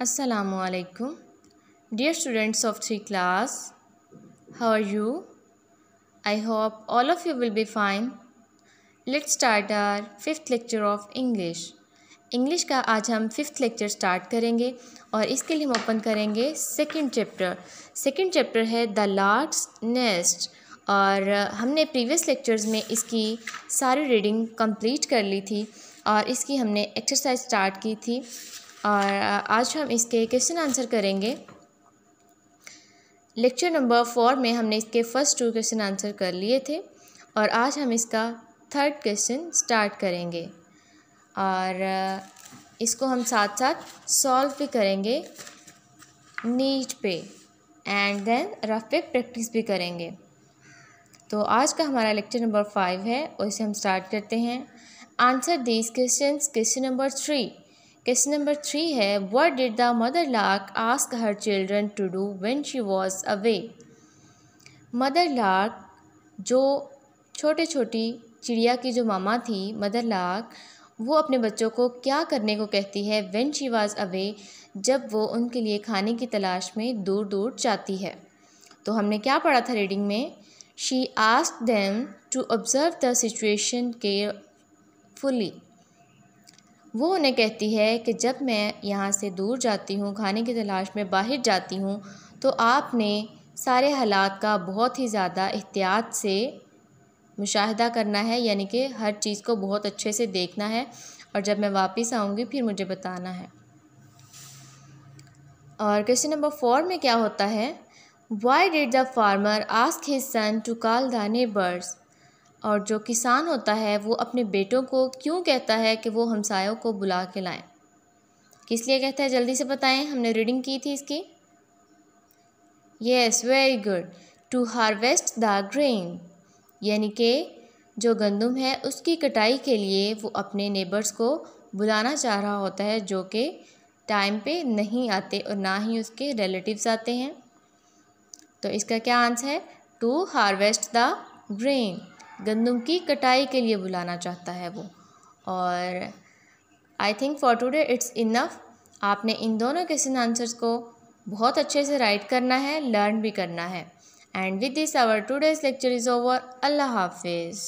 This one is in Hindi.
Assalamualaikum. Dear students of 3 class, how are you? I hope all of you will be fine. Let's start our fifth lecture of English. English का आज हम फिफ्थ लेक्चर स्टार्ट करेंगे और इसके लिए हम ओपन करेंगे सेकंड चैप्टर सेकंड चैप्टर है द लार्ड्स नेस्ट और हमने प्रीवियस लेक्चर्स में इसकी सारी रीडिंग कंप्लीट कर ली थी और इसकी हमने एक्सरसाइज स्टार्ट की थी और आज हम इसके क्वेश्चन आंसर करेंगे। लेक्चर नंबर फोर में हमने इसके फ़र्स्ट टू क्वेश्चन आंसर कर लिए थे और आज हम इसका थर्ड क्वेश्चन स्टार्ट करेंगे। और इसको हम साथ साथ सॉल्व भी करेंगे नीट पे एंड देन रफ पे प्रैक्टिस भी करेंगे। तो आज का हमारा लेक्चर नंबर फाइव है और इसे हम स्टार्ट करते हैं। Answer these question question number three question number three है? What did the mother lark ask her children to do when she was away mother lark जो छोटे छोटी चिड़िया की जो मामा थी मदर लार्क वो अपने बच्चों को क्या करने को कहती है वेन शी वॉज़ अवे जब वो उनके लिए खाने की तलाश में दूर दूर जाती है? तो हमने क्या पढ़ा था रीडिंग में? She ask them to observe the situation carefully वो उन्हें कहती है कि जब मैं यहाँ से दूर जाती हूँ, खाने की तलाश में बाहर जाती हूँ तो आपने सारे हालात का बहुत ही ज़्यादा एहतियात से मुशाहिदा करना है, यानी कि हर चीज़ को बहुत अच्छे से देखना है और जब मैं वापस आऊँगी, फिर मुझे बताना है। और क्वेश्चन नंबर फोर में क्या होता है? Why did the farmer ask his son to call the neighbours और जो किसान होता है, वो अपने बेटों को क्यों कहता है कि वो हमसायों को बुला के लाएँ? किस लिए कहता है? जल्दी से बताएँ, हमने रीडिंग की थी इसकी। Yes very good to harvest the grain यानी कि जो गंदम है, उसकी कटाई के लिए वो अपने नेबर्स को बुलाना चाह रहा होता है, जो कि टाइम पे नहीं आते और ना ही उसके रिलेटिव्स आते हैं। तो इसका क्या आंसर है? टू हार्वेस्ट द ग्रेन गंदम की कटाई के लिए बुलाना चाहता है वो। और I think for today it's enough आपने इन दोनों क्वेश्चन आंसर्स को बहुत अच्छे से राइट करना है लर्न भी करना है। And with this our today's lecture is over अल्लाह हाफिज़।